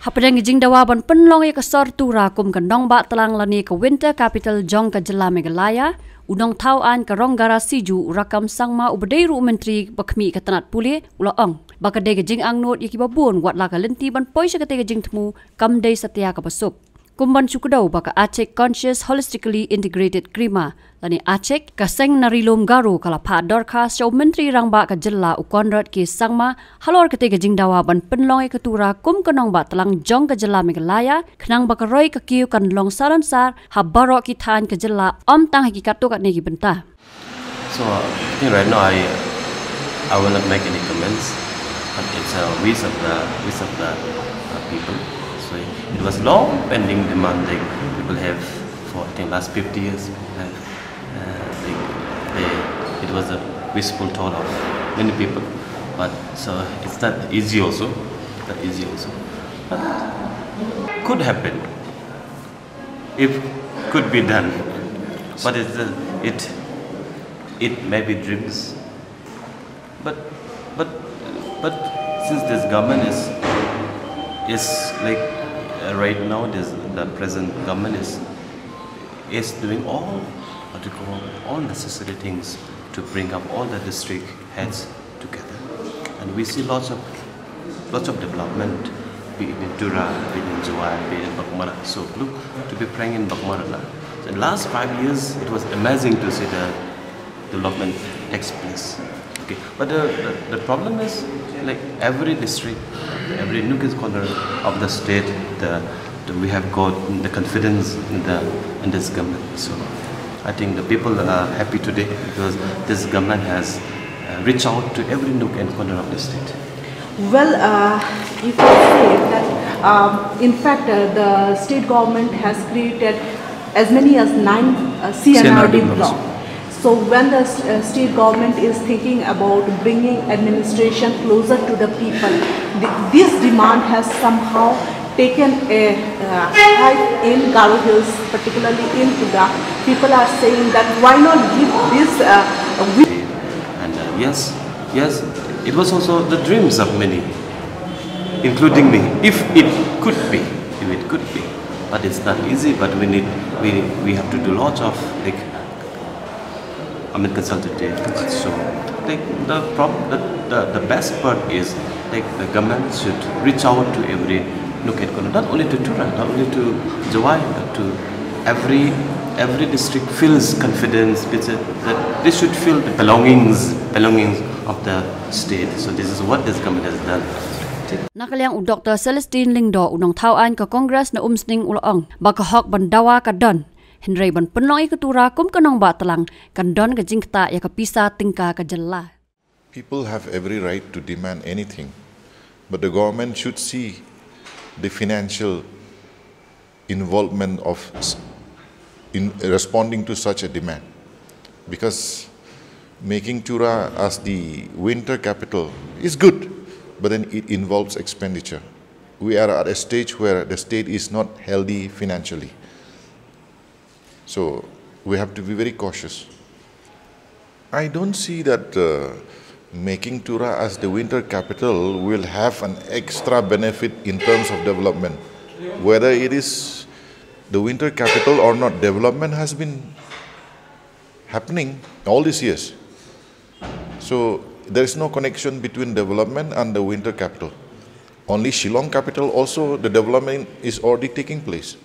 Hapadang ijing dawaban penlong ya kesor tu rakum ke nongba telang lani ke winter capital jong ke jela megalaya, unong tauan ke ronggara siju urakam sangma ubedeiru menteri bakmi ke tenat pulih ula ong. Bakadai ke angnot ya kibabun wat laka lenti ban poisya ke jing temu kamdai setia ke besuk kumban cukudau baka Aceh Conscious Holistically Integrated Krima lani Aceh kaseng narilum garu kala pa dorka show menteri rangba ka jella ukonrat ki sangma. Halor ketiga jing dawa ban penlong ke tura kum kenong ba telang jong ke jella Meghalaya kenang baka roy ke kiu kan long saran sar habaro ki tan ke jella om tang hakikat tu kat negi bentah So I think right now I I will not make any comments, but it's a wish of the wish of the uh, people. So it was long pending demand like people have for I think last 50 years. Have, uh, they, they, it was a wishful thought of many people, but so it's not easy also. Not easy also, but could happen if could be done. But uh, it it may be dreams. But but but since this government is is like uh, right now this the present government is is doing all what you call all necessary things to bring up all the district heads together. And we see lots of lots of development be it in Tura, be it in Jowai, be it in Baghmara. So look to be praying in Baghmara. So in the last five years it was amazing to see the development takes place. Okay. But the, the, the problem is like every district, every nook and corner of the state, the, the, we have got the confidence in the in this government. So I think the people are happy today because this government has uh, reached out to every nook and corner of the state. Well, uh, you can say that um, in fact uh, the state government has created as many as nine uh, C&RD C&RD blocks. So when the uh, state government is thinking about bringing administration closer to the people, th- this demand has somehow taken a uh, height in Garo Hills, particularly in Kuda. People are saying that why not give this uh, And uh, yes, yes, it was also the dreams of many, including me, if it could be, if it could be. But it's not easy, but we need, we, we have to do lots of, like, I consultative. So, like, the problem, the, the, the best part is, like, the government should reach out to every and corner, not only to Tura, not only to Jowai, but to every every district feels confidence that they should feel the belongings belongings of the state. So this is what this government has done. Nakaliang u Dr. Celestine Lyngdoh unong tau an ke Kongres na umsning ulaong baka hok bandawa ka don. Henry ban penlong ikutura kum kenong ba telang kan don ke jingkta ya ke pisa tingka ke jela. People have every right to demand anything, but the government should see the financial involvement of in responding to such a demand. Because making Tura as the winter capital is good, but then it involves expenditure. We are at a stage where the state is not healthy financially. So we have to be very cautious. I don't see that uh, making Tura as the winter capital will have an extra benefit in terms of development. Whether it is the winter capital or not, development has been happening all these years. So there is no connection between development and the winter capital. Only Shillong capital also the development is already taking place.